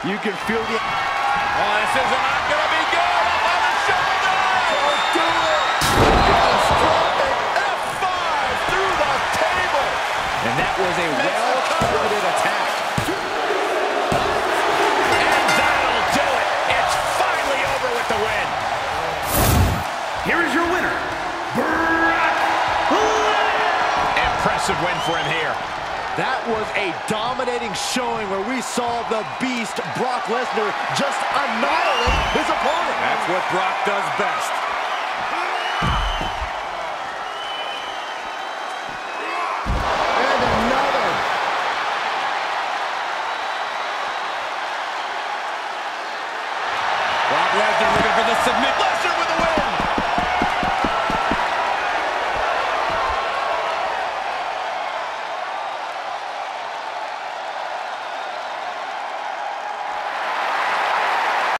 You can feel the... Oh, this is not going to be good. Up on the shoulder. Don't do it. Catastrophic F5 through the table. And that was a well-targeted attack. And that'll do it. It's finally over with the win. Here is your winner, Brock. Impressive win for him here. That was a dominating showing where we saw the beast, Brock Lesnar, just annihilate his opponent. That's what Brock does best. And another. Brock Lesnar looking for the submit. Lesnar